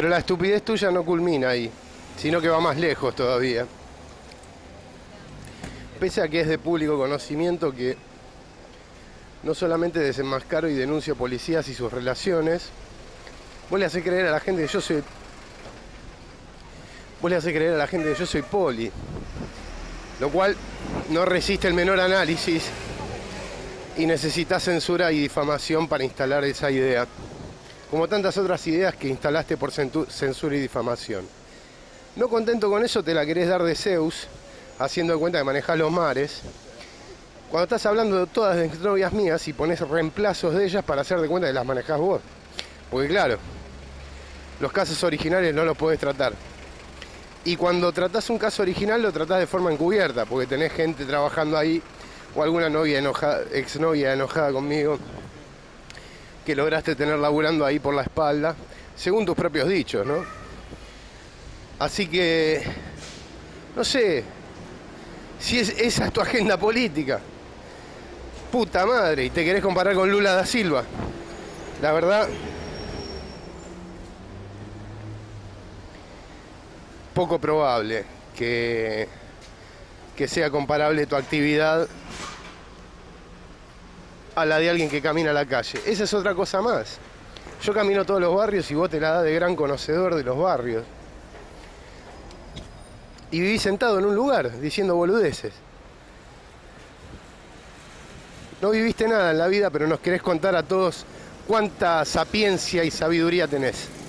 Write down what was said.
Pero la estupidez tuya no culmina ahí, sino que va más lejos todavía. Pese a que es de público conocimiento que no solamente desenmascaro y denuncio policías y sus relaciones, vos le haces creer a la gente que yo soy. Vos le haces creer a la gente que yo soy poli. Lo cual no resiste el menor análisis y necesita censura y difamación para instalar esa idea. Como tantas otras ideas que instalaste por censura y difamación. No contento con eso, te la querés dar de Zeus, haciendo de cuenta que manejás los mares cuando estás hablando de todas las novias mías y pones reemplazos de ellas para hacer de cuenta que las manejas vos. Porque claro, los casos originales no los podés tratar. Y cuando tratás un caso original lo tratás de forma encubierta, porque tenés gente trabajando ahí, o alguna novia enojada, exnovia enojada conmigo, que lograste tener laburando ahí por la espalda, según tus propios dichos, ¿no? Así que, no sé, si es, esa es tu agenda política puta madre, y te querés comparar con Lula da Silva. La verdad, poco probable que, que sea comparable tu actividad a la de alguien que camina a la calle. Esa es otra cosa más. Yo camino todos los barrios y vos te la das de gran conocedor de los barrios. Y viví sentado en un lugar diciendo boludeces. No viviste nada en la vida, pero nos querés contar a todos cuánta sapiencia y sabiduría tenés.